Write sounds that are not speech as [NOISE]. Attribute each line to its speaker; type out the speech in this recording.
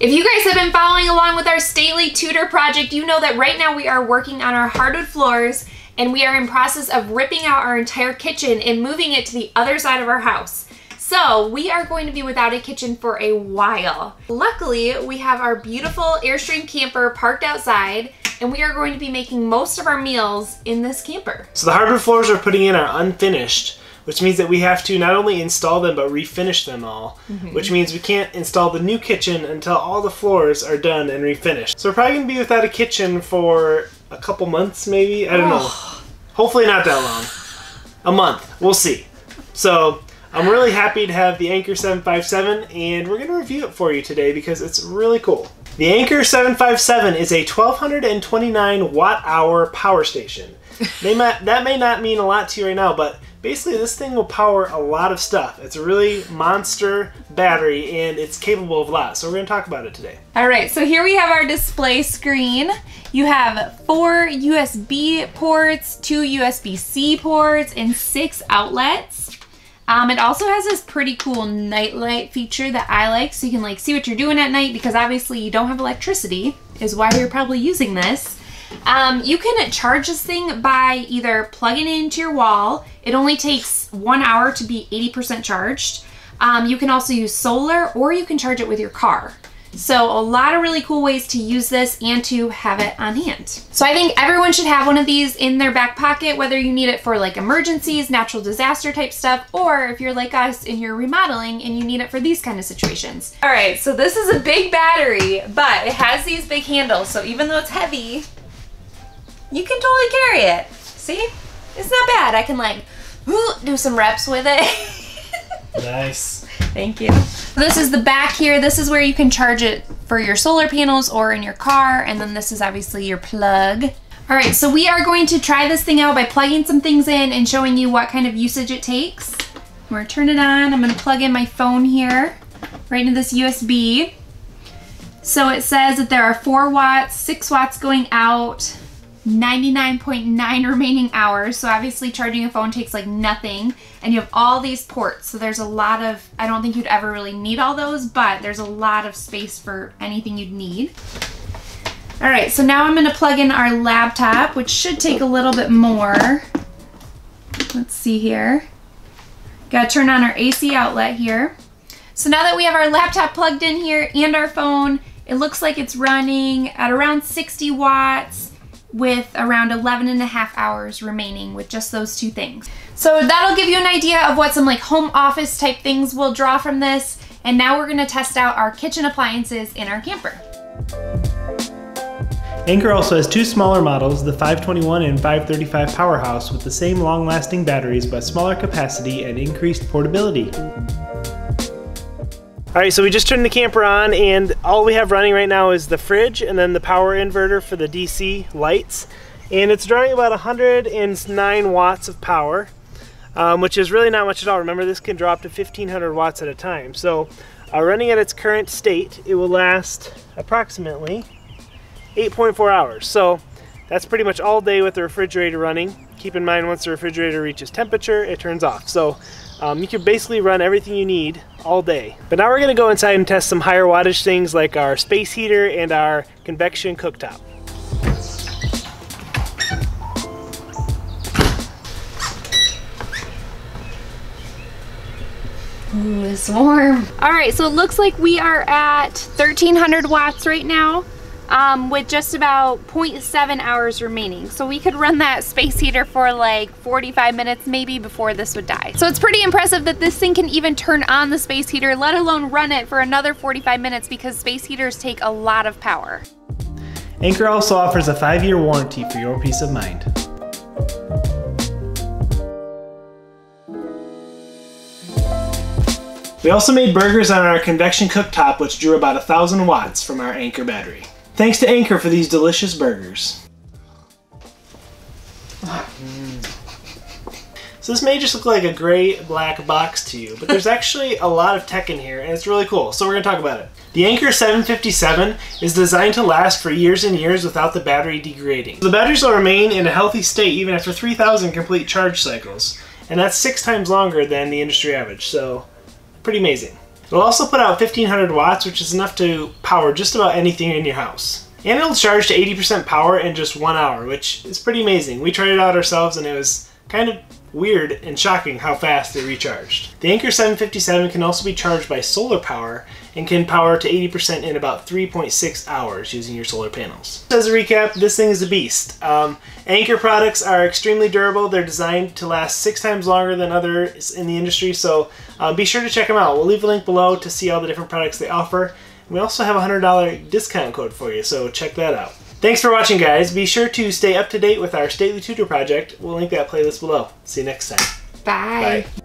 Speaker 1: If you guys have been following along with our Stately Tudor project, you know that right now we are working on our hardwood floors and we are in process of ripping out our entire kitchen and moving it to the other side of our house. So we are going to be without a kitchen for a while. Luckily, we have our beautiful Airstream camper parked outside and we are going to be making most of our meals in this camper.
Speaker 2: So the hardwood floors we're putting in are unfinished, which means that we have to not only install them but refinish them all,
Speaker 1: Mm-hmm.
Speaker 2: which means we can't install the new kitchen until all the floors are done and refinished. So we're probably to be without a kitchen for a couple months maybe, I don't know. Hopefully not that long. A month, we'll see. So I'm really happy to have the Anker 757 and we're going to review it for you today because it's really cool. The Anker 757 is a 1229 watt hour power station. [LAUGHS] They might, that may not mean a lot to you right now, but basically this thing will power a lot of stuff. It's a really monster battery and it's capable of a lot. So we're going to talk about it today.
Speaker 1: All right, so here we have our display screen. You have four USB ports, two USB-C ports, and six outlets. Um, it also has this pretty cool night light feature that I like, so you can like see what you're doing at night because obviously you don't have electricity, is why you're probably using this. Um, you can charge this thing by either plugging it into your wall. It only takes one hour to be 80% charged. Um, you can also use solar or you can charge it with your car. So a lot of really cool ways to use this and to have it on hand. So I think everyone should have one of these in their back pocket, whether you need it for like emergencies, natural disaster type stuff, or if you're like us and you're remodeling and you need it for these kind of situations. All right, so this is a big battery, but it has these big handles. So even though it's heavy, you can totally carry it. See? It's not bad. I can like [LAUGHS] do some reps with it. [LAUGHS]
Speaker 2: Nice.
Speaker 1: Thank you. This is the back here. This is where you can charge it for your solar panels or in your car. And then this is obviously your plug. All right, so we are going to try this thing out by plugging some things in and showing you what kind of usage it takes. I'm gonna turn it on. I'm gonna plug in my phone here, right into this USB. So it says that there are four watts, six watts going out, 99.9 remaining hours. So obviously charging a phone takes like nothing. And you have all these ports. So there's a lot of, I don't think you'd ever really need all those, but there's a lot of space for anything you'd need. All right, so now I'm gonna plug in our laptop, which should take a little bit more. Let's see here. Gotta turn on our AC outlet here. So now that we have our laptop plugged in here and our phone, it looks like it's running at around 60 watts with around 11 and a half hours remaining with just those two things. So that'll give you an idea of what some like home office type things will draw from this. And now we're gonna test out our kitchen appliances in our camper.
Speaker 2: Anker also has two smaller models, the 521 and 535 Powerhouse, with the same long lasting batteries but smaller capacity and increased portability. Alright, so we just turned the camper on, and all we have running right now is the fridge and then the power inverter for the DC lights. And it's drawing about 109 watts of power, um, which is really not much at all. Remember, this can draw up to 1500 watts at a time. So, uh, running at its current state, it will last approximately 8.4 hours. So that's pretty much all day with the refrigerator running. Keep in mind once the refrigerator reaches temperature, it turns off. So um, you can basically run everything you need all day. But now we're gonna go inside and test some higher wattage things like our space heater and our convection cooktop.
Speaker 1: Ooh, it's warm. All right, so it looks like we are at 1300 watts right now um, with just about 0.7 hours remaining. So we could run that space heater for like 45 minutes maybe before this would die. So it's pretty impressive that this thing can even turn on the space heater, let alone run it for another 45 minutes because space heaters take a lot of power.
Speaker 2: Anker also offers a five-year warranty for your peace of mind. We also made burgers on our convection cooktop which drew about a thousand watts from our Anker battery. Thanks to Anker for these delicious burgers. So this may just look like a gray black box to you, but there's [LAUGHS] actually a lot of tech in here and it's really cool. So we're going to talk about it. The Anker 757 is designed to last for years and years without the battery degrading. The batteries will remain in a healthy state even after 3,000 complete charge cycles, and that's six times longer than the industry average, so pretty amazing. It'll also put out 1500 watts, which is enough to power just about anything in your house. And it'll charge to 80% power in just one hour, which is pretty amazing. We tried it out ourselves and it was kind of weird and shocking how fast it recharged. The Anker 757 can also be charged by solar power and can power to 80% in about 3.6 hours using your solar panels. As a recap, this thing is a beast. Um, Anker products are extremely durable. They're designed to last six times longer than others in the industry, so uh, be sure to check them out. We'll leave a link below to see all the different products they offer. We also have a $100 discount code for you, so check that out. Thanks for watching, guys. Be sure to stay up to date with our Stately Tudor project. We'll link that playlist below. See you next time.
Speaker 1: Bye.
Speaker 2: Bye.